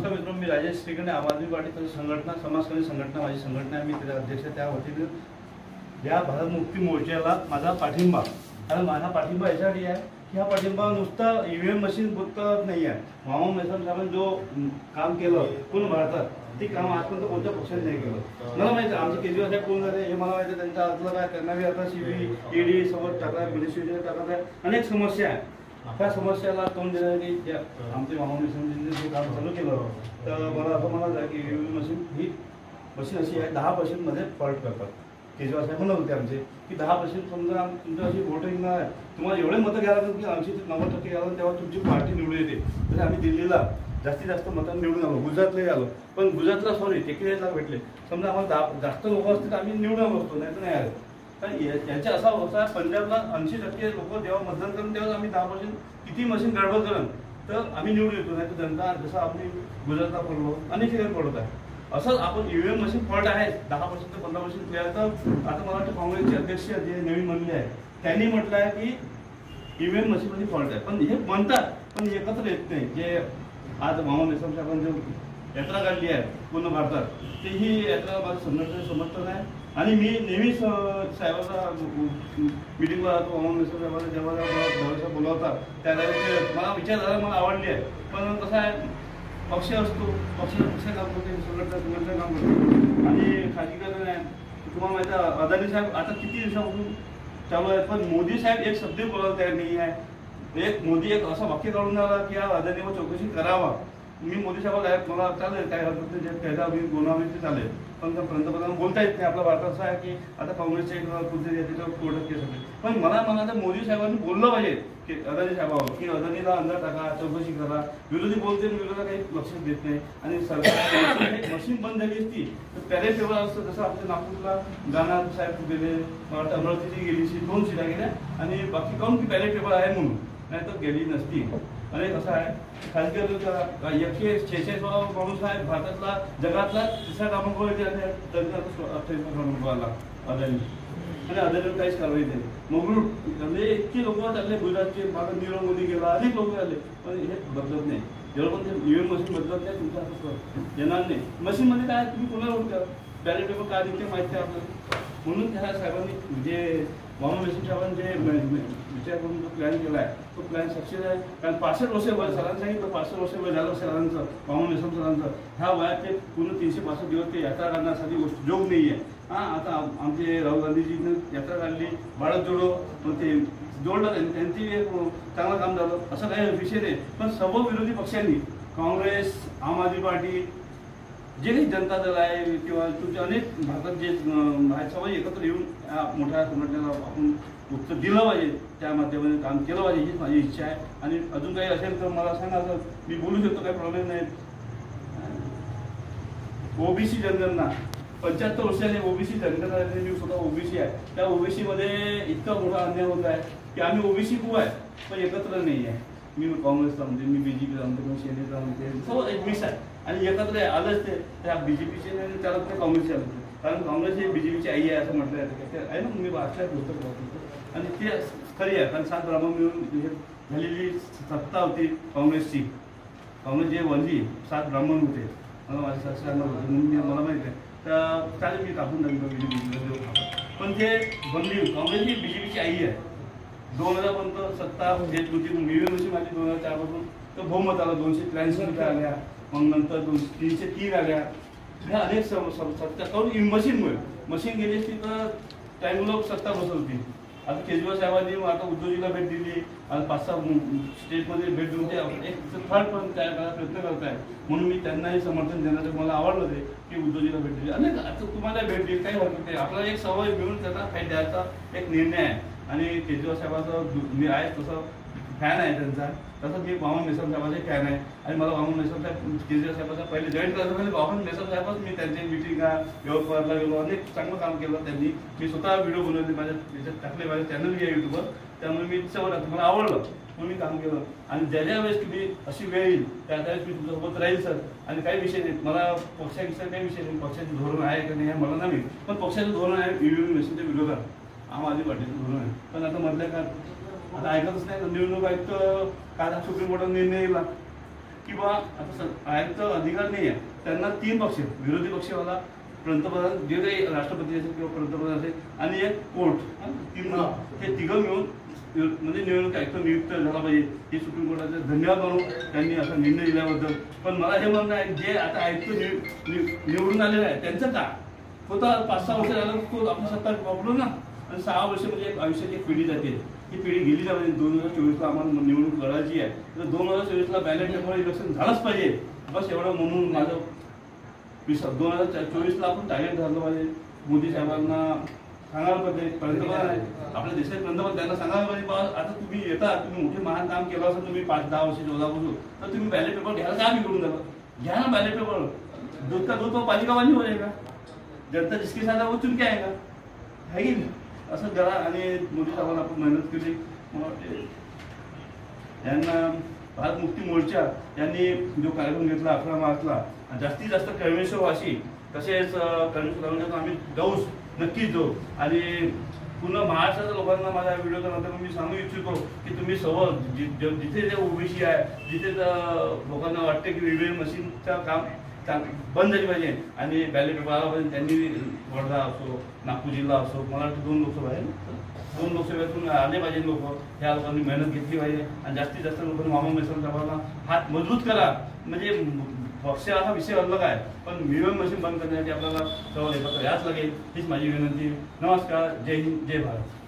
नमस्कार मित्रांनो मी राजेश श्रीखंडे आम आदमी पार्टीची संघटना समाजकारी संघटना माझी संघटना आहे मी त्याचे अध्यक्ष त्या वतीने या भारत मुक्ती मोर्चाला माझा पाठिंबा. कारण माझा पाठिंबा याच्यासाठी आहे की हा पाठिंबा नुसता ईव्हीएम मशीन पुरतं नाही आहे. मामा मेसम साहेबांनी जो काम केलं पूर्ण भारतात ते काम आजपर्यंत कोणत्या पक्षाने नाही केलं? मला माहिती आमचे केजरीवाल साहेब कोण झाले हे मला माहिती आहे त्यांच्या आतलं काय त्यांना बी आता सीबी ईडी सोबत टाकत मिनिस्ट्री टाकत आहे. अनेक समस्या आहे. त्या समस्याला तोंड देण्यासाठी त्या आमचे मामा मेसमजींनी जे काम चालू केलं तर मला असं म्हणायचं आहे की ईव्हीएम मशीन ही मशीन अशी आहे दहा पर्सेंटमध्ये फॉल्ट करतात. केजरीवाल साहेब म्हणत होते आमचे की दहा पर्सेंट समजा तुमच्या अशी वोटिंग आहे. तुम्हाला एवढे मतं घ्यायला लागतात की ऐंशी ते नव्वद टक्के घ्यायला तेव्हा तुमची पार्टी निवडून येते. तरी आम्ही दिल्लीला जास्तीत जास्त मतांनी निवडून आलो गुजरातलाही आलो. पण गुजरातला सॉरी एकेचाळीस लाख भेटले. समजा आम्हाला दहा जास्त लोक असतील तर आम्ही निवडून असतो नाही तर नाही आलं. तर याचा असा होता पंजाबला ऐंशी टक्के लोक जेव्हा मतदान करून तेव्हा आम्ही दहा पर्सेंट किती मशीन गडबड करून तर आम्ही निवडून येतो. नाही तर जनता जसं आम्ही गुजरातला पडलो अनेक ठिकाणी पडत आहे. असंच आपण ईव्हीएम मशीन फॉल्ट आहे. दहा पर्सेंट ते पंधरा पर्सेंट क्लिअर तर आता मला वाटतं काँग्रेसचे अध्यक्ष जे नवीन म्हणले आहे त्यांनी म्हटलं आहे की ईव्हीएम मशीनमध्ये फॉल्ट आहे. पण हे म्हणतात पण एकत्र येत नाही. जे आज मोहम्मद इस्लाम साहेबांनी जो यात्रा काढली आहे पूर्ण भारतात ते ही यात्रा माझं संघटनेचं समर्थन आहे. आणि मी नेहमीच साहेबाचा साहेबांचा मिटिंगला जातो मोहम्मद इस्लाम साहेबांना जेव्हा जेव्हा भरोसा बोलावतात त्यावेळेस ते मला विचारधारा मला आवडली आहे. पण कसं आहे पक्ष असतो पक्ष पक्ष काम करते संघटना संघटना काम करते. आणि खाजगीकरण आहे तुम्हाला माहिती आहे अदानी साहेब आता किती दिवसापासून चालू आहे पण मोदी साहेब एक शब्द बोलायला तयार नाही आहे एक मोदी एक असं वाक्य काढून आला की या अदानीवर चौकशी करावा. मी मोदी साहेब आहे, मला चालेल काय हरकत नाही जे कायदा होईल गुन्हा होईल ते चालेल. पण पंतप्रधान बोलता येत नाही आपला भारतात असा आहे की आता काँग्रेसचे कुठे त्याच्यावर कोर्टात केस होते पण मला म्हणायचं मोदी साहेबांनी बोललं पाहिजे की अदानी साहेबावर की अदानीला अंदर टाका चौकशी करा. विरोधी बोलते आणि काही लक्ष देत नाही. आणि सरकार मशीन बंद झाली असती तर त्याला तेव्हा असतं जसं आपल्या नागपूरला गाणा साहेब गेले मला अमरावतीची गेली दोन सीटा गेल्या आणि बाकी काऊन की पॅरेट पेपर आहे म्हणून. नाही तर गेली नसती. आणि कसं आहे? खासगी उद्योगाला एकशे शेहेचाळीसवा माणूस आहे भारतातला जगातला तिसरा क्रमांकावर अठ्ठावीस क्रमांक आला अदानी आणि अदानीवर काहीच कारवाई नाही. मंगळूर म्हणजे इतकी लोक चालले गुजरातचे मागे नीरव मोदी गेला अनेक लोक आले. पण हे बदलत नाही. जेव्हा पण ते ईव्हीएम मशीन बदलत नाही तुमच्या असं येणार नाही. मशीनमध्ये काय तुम्ही कोणाला ओळखता बॅलेट पेपर काय दिसते माहिती आहे आपल्याला? म्हणून त्या साहेबांनी जे मोहम्मद मेसीम साहेबांनी जे विचार करून जो प्लॅन केला आहे तो प्लॅन सक्सेस आहे. कारण पासष्ट वर्ष वय सरांनी सांगितलं पासष्ट वर्ष वय झालं सरांचं मोहम्मद मेसीम सरांचं. ह्या वयात ते पूर्ण तीनशे पासष्ट दिवस ते यात्रा करण्यासाठी गोष्ट जोग नाही आहे. हा आता आमचे राहुल गांधीजीनं यात्रा काढली बाळक जोडो पण ते जोडलं त्यांची चांगलं काम झालं असं काही विषय नाही. पण सर्व विरोधी पक्षांनी काँग्रेस आम आदमी पार्टी जे काही जनता दल आहे किंवा तुमचे अनेक भारतात जे अं, आहेत सगळे एकत्र येऊन या मोठ्या संघटनेला आपण उत्तर दिलं पाहिजे. त्या माध्यमाने काम केलं पाहिजे हीच माझी इच्छा आहे. आणि अजून काही असेल तर मला सांगा असं मी बोलू शकतो काही प्रॉब्लेम नाही ओबीसी जनगणना. पंच्याहत्तर वर्षाने ओबीसी जनगणना झालेली मी स्वतः ओबीसी आहे. त्या ओबीसीमध्ये इतका मोठा अन्याय होत आहे की आम्ही ओबीसी खूप आहे पण एकत्र नाही आहे. मी काँग्रेसला म्हणते मी बीजेपीला म्हणते मी सेनेला म्हणते सर्व एक मिक्स आहे आणि एकत्र. आलंच ते. त्या बीजेपीचे नाही चालत नाही काँग्रेसचे आलं कारण काँग्रेस ही बीजेपीची आई आहे असं म्हटलं जातं. ते आहे ना मी वाचल्या पुस्तक वाचलं आणि ते खरी आहे कारण सात ब्राह्मण मिळून झालेली सत्ता होती काँग्रेसची. काँग्रेस जे वनली सात ब्राह्मण होते. मला माझे सासऱ्यांना होते म्हणून मला माहिती आहे. तर चालेल मी टाकून टाकतो बीजेपी पण ते बनली काँग्रेस ही बीजेपीची आई आहे. दोन हजार पर्यंत सत्ता घेत होती मिळवून माझी दोन हजार चारपासून तर बहुमत आलं दोनशे त्र्याऐंशी रुपये आल्या. मग नंतर दोन तीनशे तीन आल्या. ह्या अनेक सम- सम- सत्ता काऊन मशीनमुळे मशीन गेली तिथं तर टाईमला सत्ता बसत होती आता केजरीवाल साहेबांनी मग आता उद्योजीला भेट दिली. आता पाच सहा स्टेटमध्ये भेट देऊन ते एक थर्ड पण तयार करायचा प्रयत्न करत आहे म्हणून मी त्यांनाही समर्थन देण्याचं मला आवडलं ते की उद्योजीला भेट दिली. अनेक आता तुम्हाला भेट दिली काही हरकत नाही. आपला एक सवय मिळून त्यांना फाईट द्यायचा एक निर्णय आहे. आणि केजरीवाल साहेबांचा मी आहे तसं फॅन आहे त्यांचा. तसं मी बामन मेसम साहेबाचे फॅन आहे. आणि मला बामन मेसम साहेब केजरीवाल साहेबाचा पहिले जॉईन करायचं म्हणजे बामन मेसम साहेबच मी त्यांची मिटिंगा व्यवहारला गेलो. अनेक चांगलं काम केलं त्यांनी. मी स्वतः व्हिडिओ बनवले. माझ्या त्याच्यात टाकले. माझ्या चॅनल आहे युट्यूबवर त्यामुळे मी त्याच्यावर मला आवडलं. म्हणून मी काम केलं. आणि ज्या ज्या वेळेस तुम्ही अशी वेळ येईल त्या त्यावेळेस मी तुमच्यासोबत राहील सर. आणि काही विषय नाहीत मला पक्षाविषयी काही विषय नाही. पक्षाचे धोरण आहे का नाही हे मला नाही पण पक्षाचं धोरण आहे. ईव्हीएम मशीनच्या विरोधात. आम आदमी पार्टीचं धोरण आहे. पण आता मधल्या का आता ऐकतच नाही निवडणूक आयुक्त काल सुप्रीम कोर्टाने निर्णय दिला की बा आता आयुक्त अधिकार नाही आहे. त्यांना तीन पक्ष विरोधी पक्षवाला पंतप्रधान जे काही राष्ट्रपती असेल किंवा पंतप्रधान असेल आणि एक कोर्ट. तीन हे. तिघं मिळून म्हणजे निवडणूक आयुक्त नियुक्त झाला पाहिजे. हे सुप्रीम कोर्टाचे धन्यवाद म्हणून त्यांनी असा निर्णय दिल्याबद्दल. पण मला हे म्हणणं आहे जे आता आयुक्त निव- निव- निवडून आलेले आहे त्यांचं का होता पाच सहा वर्ष झालं तो आपली सत्ता वापरू ना. आणि सहा वर्ष म्हणजे एक आयुष्याची एक पिढी जाते. ही पिढी गेली जाते दोन हजार चोवीसला आम्हाला निवडणूक लढायची आहे. तर दोन हजार चोवीसला बॅलेट पेपर इलेक्शन झालंच पाहिजे. बस एवढं म्हणून माझं वीस दोन हजार चोवीसला आपण टार्गेट धरलं पाहिजे. मोदी साहेबांना सांगायला पाहिजे. पंतप्रधान आहे आपल्या देशाचे पंतप्रधान त्यांना सांगायला पाहिजे बा आता तुम्ही येता तुम्ही मोठे महान काम केलं असेल तुम्ही पाच दहा वर्ष चौदा वर्ष तर तुम्ही बॅलेट पेपर घ्यायला काय बिघडून झालं घ्या ना बॅलेट पेपर दूध का दूध तो पाणी का हो जाएगा जनता जिसके साथ है वो चुन के आएगा. है की नाही? असं करा आणि मोदी साहेबांना आपण मेहनत केली. यांना भारत मुक्ती मोर्चा यांनी जो कार्यक्रम घेतला अकरा मार्चला जास्तीत जास्त कळमेश्वर वाशी तसेच कर्मेश्वर आम्ही जाऊच नक्कीच जाऊ आणि पूर्ण महाराष्ट्राच्या लोकांना माझ्या व्हिडिओच्या नंतर मी सांगू इच्छितो की तुम्ही सर्व जिथे जे ओबीसी आहे जिथे लोकांना वाटते की ईव्हीएम मशीनचं काम बंद झाली पाहिजे. आणि बॅलेट पेपर पाहिजे त्यांनी वर्धा असो नागपूर जिल्हा असो मला वाटतं दोन लोकसभा आहे दोन लोकसभेतून आले पाहिजे लोक. ह्या लोकांनी मेहनत घेतली पाहिजे. आणि जास्तीत जास्त लोकांनी मामा मिसळ साहेबांना हात मजबूत करा. म्हणजे पक्ष हा विषय अलग आहे. पण मिळवून मशीन बंद करण्यासाठी आपल्याला सवाल एकत्र याच लागेल हीच माझी विनंती नमस्कार. जय हिंद. जय भारत.